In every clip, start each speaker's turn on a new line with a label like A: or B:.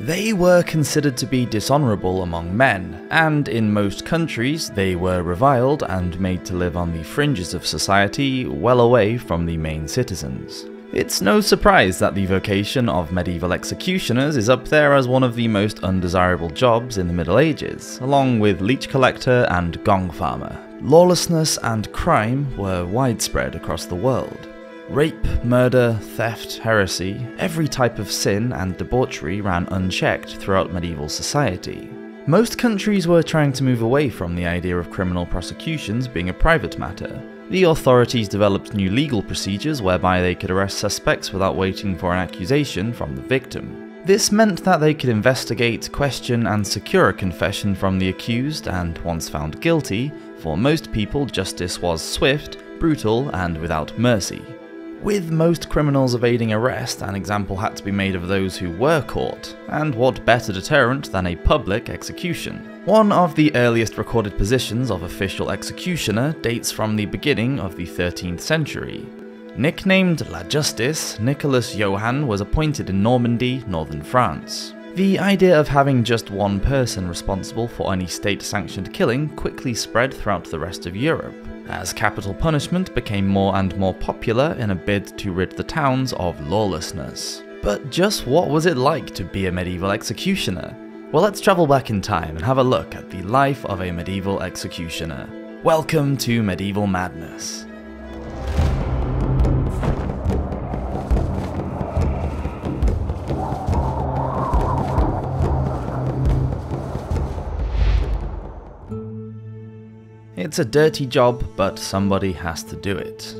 A: They were considered to be dishonourable among men, and in most countries they were reviled and made to live on the fringes of society, well away from the main citizens. It's no surprise that the vocation of medieval executioners is up there as one of the most undesirable jobs in the Middle Ages, along with leech collector and gong farmer. Lawlessness and crime were widespread across the world. Rape, murder, theft, heresy, every type of sin and debauchery ran unchecked throughout medieval society. Most countries were trying to move away from the idea of criminal prosecutions being a private matter, the authorities developed new legal procedures whereby they could arrest suspects without waiting for an accusation from the victim. This meant that they could investigate, question, and secure a confession from the accused, and once found guilty, for most people justice was swift, brutal, and without mercy. With most criminals evading arrest, an example had to be made of those who were caught, and what better deterrent than a public execution? One of the earliest recorded positions of official executioner dates from the beginning of the 13th century. Nicknamed La Justice, Nicholas Jehan was appointed in Normandy, northern France. The idea of having just one person responsible for any state sanctioned killing quickly spread throughout the rest of Europe as capital punishment became more and more popular in a bid to rid the towns of lawlessness. But just what was it like to be a medieval executioner? Well, let's travel back in time and have a look at the life of a medieval executioner. Welcome to Medieval Madness. It's a dirty job, but somebody has to do it.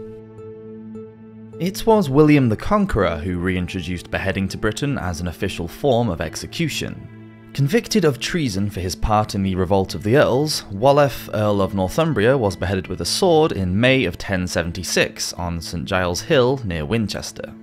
A: It was William the Conqueror who reintroduced beheading to Britain as an official form of execution. Convicted of treason for his part in the Revolt of the Earls, Waltheof, Earl of Northumbria, was beheaded with a sword in May of 1076 on St Giles Hill near Winchester.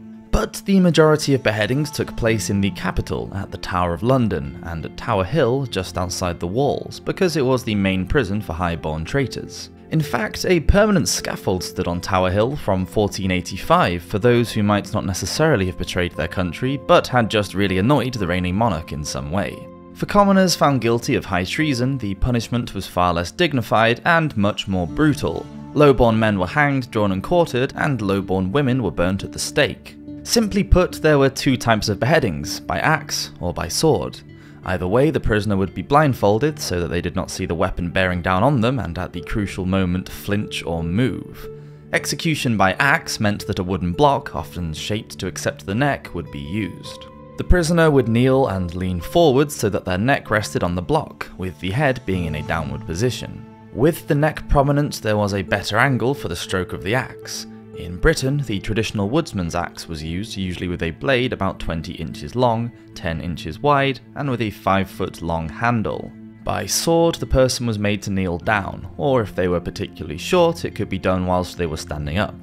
A: But the majority of beheadings took place in the capital, at the Tower of London, and at Tower Hill just outside the walls, because it was the main prison for high-born traitors. In fact, a permanent scaffold stood on Tower Hill from 1485 for those who might not necessarily have betrayed their country, but had just really annoyed the reigning monarch in some way. For commoners found guilty of high treason, the punishment was far less dignified and much more brutal. Low-born men were hanged, drawn and quartered, and low-born women were burnt at the stake. Simply put, there were two types of beheadings, by axe or by sword. Either way, the prisoner would be blindfolded so that they did not see the weapon bearing down on them and at the crucial moment flinch or move. Execution by axe meant that a wooden block, often shaped to accept the neck, would be used. The prisoner would kneel and lean forward so that their neck rested on the block, with the head being in a downward position. With the neck prominent, there was a better angle for the stroke of the axe, in Britain, the traditional woodsman's axe was used, usually with a blade about 20 inches long, 10 inches wide, and with a 5 foot long handle. By sword, the person was made to kneel down, or if they were particularly short, it could be done whilst they were standing up.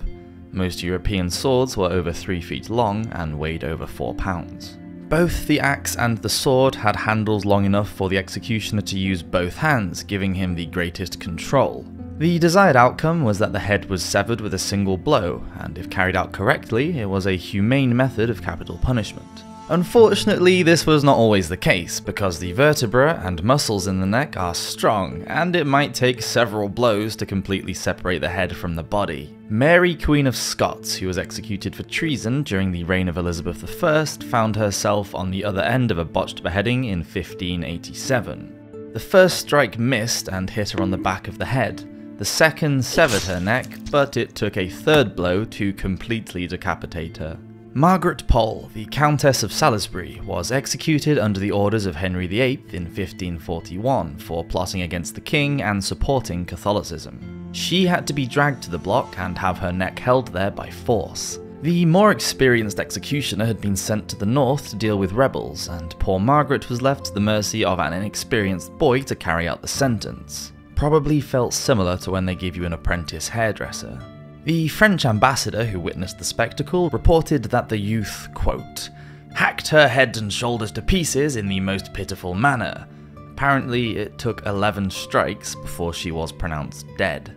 A: Most European swords were over 3 feet long and weighed over 4 pounds. Both the axe and the sword had handles long enough for the executioner to use both hands, giving him the greatest control. The desired outcome was that the head was severed with a single blow, and if carried out correctly, it was a humane method of capital punishment. Unfortunately, this was not always the case, because the vertebra and muscles in the neck are strong, and it might take several blows to completely separate the head from the body. Mary, Queen of Scots, who was executed for treason during the reign of Elizabeth I, found herself on the other end of a botched beheading in 1587. The first strike missed and hit her on the back of the head, the second severed her neck, but it took a third blow to completely decapitate her. Margaret Pole, the Countess of Salisbury, was executed under the orders of Henry VIII in 1541 for plotting against the king and supporting Catholicism. She had to be dragged to the block and have her neck held there by force. The more experienced executioner had been sent to the north to deal with rebels, and poor Margaret was left to the mercy of an inexperienced boy to carry out the sentence probably felt similar to when they give you an apprentice hairdresser. The French ambassador who witnessed the spectacle reported that the youth, quote, hacked her head and shoulders to pieces in the most pitiful manner. Apparently, it took 11 strikes before she was pronounced dead.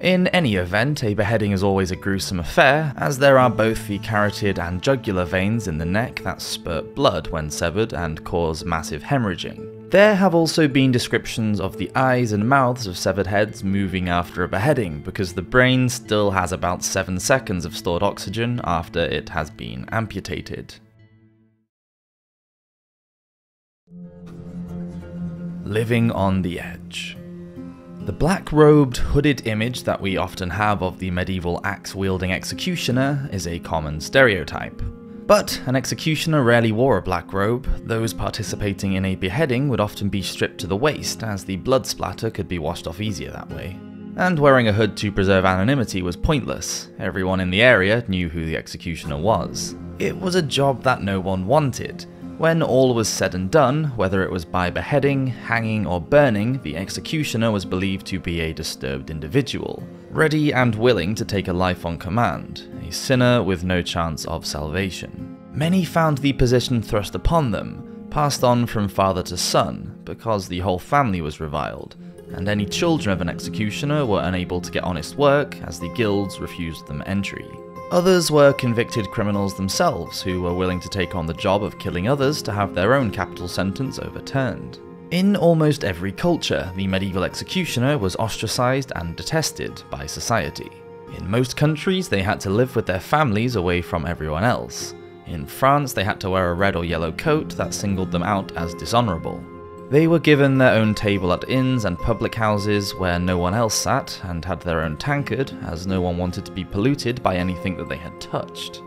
A: In any event, a beheading is always a gruesome affair, as there are both the carotid and jugular veins in the neck that spurt blood when severed and cause massive hemorrhaging. There have also been descriptions of the eyes and mouths of severed heads moving after a beheading, because the brain still has about 7 seconds of stored oxygen after it has been amputated. Living on the Edge the black robed, hooded image that we often have of the medieval axe wielding executioner is a common stereotype. But an executioner rarely wore a black robe, those participating in a beheading would often be stripped to the waist, as the blood splatter could be washed off easier that way. And wearing a hood to preserve anonymity was pointless, everyone in the area knew who the executioner was. It was a job that no one wanted, when all was said and done, whether it was by beheading, hanging, or burning, the executioner was believed to be a disturbed individual, ready and willing to take a life on command, sinner with no chance of salvation. Many found the position thrust upon them, passed on from father to son, because the whole family was reviled, and any children of an executioner were unable to get honest work as the guilds refused them entry. Others were convicted criminals themselves who were willing to take on the job of killing others to have their own capital sentence overturned. In almost every culture, the medieval executioner was ostracized and detested by society. In most countries, they had to live with their families away from everyone else. In France, they had to wear a red or yellow coat that singled them out as dishonourable. They were given their own table at inns and public houses where no one else sat, and had their own tankard, as no one wanted to be polluted by anything that they had touched.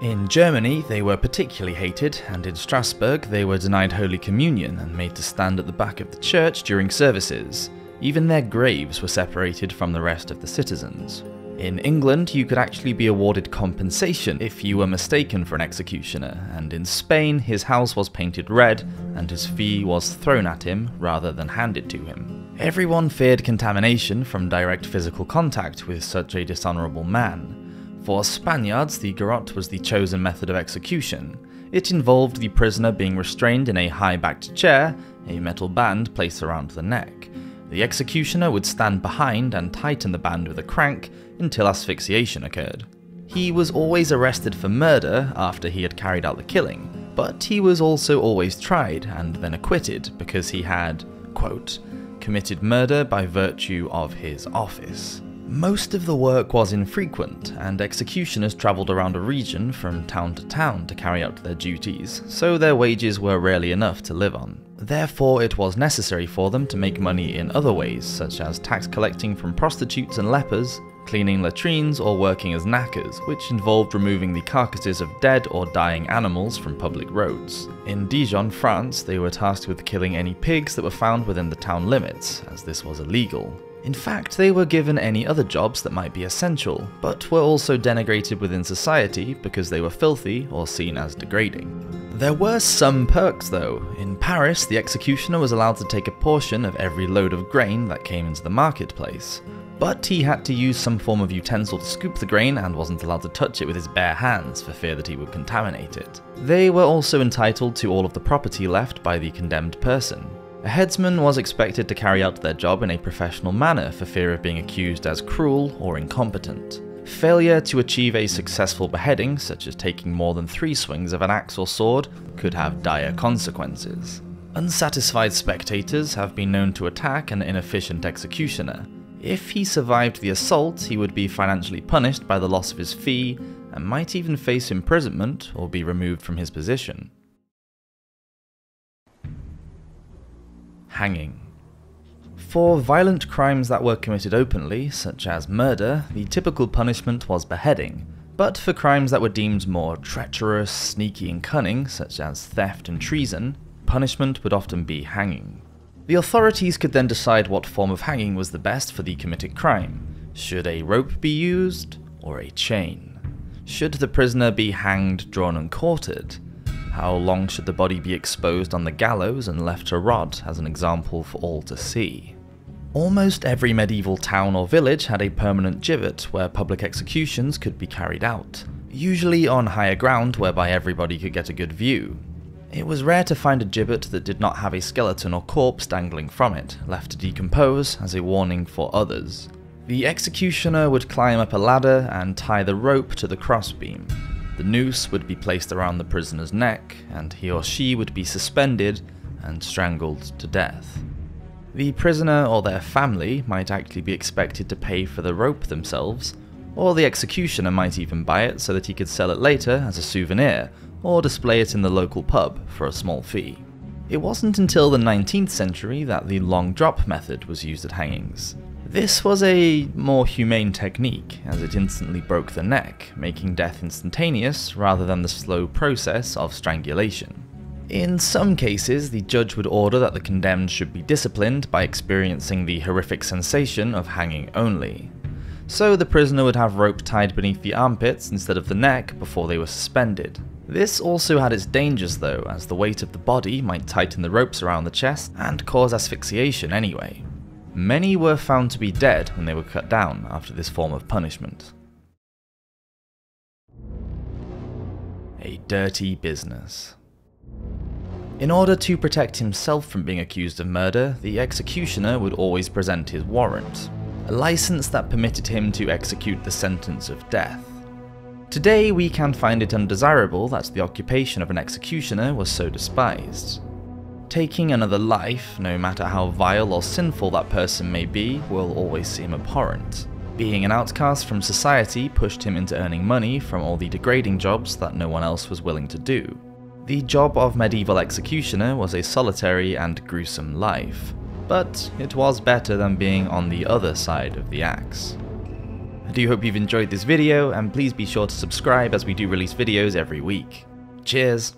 A: In Germany, they were particularly hated, and in Strasbourg, they were denied Holy Communion and made to stand at the back of the church during services. Even their graves were separated from the rest of the citizens. In England, you could actually be awarded compensation if you were mistaken for an executioner, and in Spain, his house was painted red and his fee was thrown at him rather than handed to him. Everyone feared contamination from direct physical contact with such a dishonourable man. For Spaniards, the garrote was the chosen method of execution. It involved the prisoner being restrained in a high backed chair, a metal band placed around the neck. The executioner would stand behind and tighten the band with a crank until asphyxiation occurred. He was always arrested for murder after he had carried out the killing, but he was also always tried and then acquitted because he had, quote, committed murder by virtue of his office. Most of the work was infrequent, and executioners travelled around a region from town to town to carry out their duties, so their wages were rarely enough to live on. Therefore, it was necessary for them to make money in other ways, such as tax collecting from prostitutes and lepers, cleaning latrines, or working as knackers, which involved removing the carcasses of dead or dying animals from public roads. In Dijon, France, they were tasked with killing any pigs that were found within the town limits, as this was illegal. In fact, they were given any other jobs that might be essential, but were also denigrated within society because they were filthy or seen as degrading. There were some perks though. In Paris, the executioner was allowed to take a portion of every load of grain that came into the marketplace but he had to use some form of utensil to scoop the grain and wasn't allowed to touch it with his bare hands for fear that he would contaminate it. They were also entitled to all of the property left by the condemned person. A headsman was expected to carry out their job in a professional manner for fear of being accused as cruel or incompetent. Failure to achieve a successful beheading, such as taking more than three swings of an axe or sword, could have dire consequences. Unsatisfied spectators have been known to attack an inefficient executioner, if he survived the assault, he would be financially punished by the loss of his fee and might even face imprisonment or be removed from his position. Hanging. For violent crimes that were committed openly, such as murder, the typical punishment was beheading, but for crimes that were deemed more treacherous, sneaky, and cunning, such as theft and treason, punishment would often be hanging. The authorities could then decide what form of hanging was the best for the committed crime. Should a rope be used, or a chain? Should the prisoner be hanged, drawn, and quartered? How long should the body be exposed on the gallows and left to rot as an example for all to see? Almost every medieval town or village had a permanent gibbet where public executions could be carried out, usually on higher ground whereby everybody could get a good view. It was rare to find a gibbet that did not have a skeleton or corpse dangling from it, left to decompose as a warning for others. The executioner would climb up a ladder and tie the rope to the crossbeam. The noose would be placed around the prisoner's neck, and he or she would be suspended and strangled to death. The prisoner or their family might actually be expected to pay for the rope themselves, or the executioner might even buy it so that he could sell it later as a souvenir, or display it in the local pub for a small fee. It wasn't until the 19th century that the long drop method was used at hangings. This was a more humane technique, as it instantly broke the neck, making death instantaneous rather than the slow process of strangulation. In some cases, the judge would order that the condemned should be disciplined by experiencing the horrific sensation of hanging only. So the prisoner would have rope tied beneath the armpits instead of the neck before they were suspended. This also had its dangers though, as the weight of the body might tighten the ropes around the chest and cause asphyxiation anyway. Many were found to be dead when they were cut down after this form of punishment. A dirty business. In order to protect himself from being accused of murder, the executioner would always present his warrant, a license that permitted him to execute the sentence of death. Today, we can find it undesirable that the occupation of an executioner was so despised. Taking another life, no matter how vile or sinful that person may be, will always seem abhorrent. Being an outcast from society pushed him into earning money from all the degrading jobs that no one else was willing to do. The job of medieval executioner was a solitary and gruesome life, but it was better than being on the other side of the axe. I do hope you've enjoyed this video, and please be sure to subscribe as we do release videos every week. Cheers!